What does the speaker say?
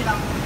西吧。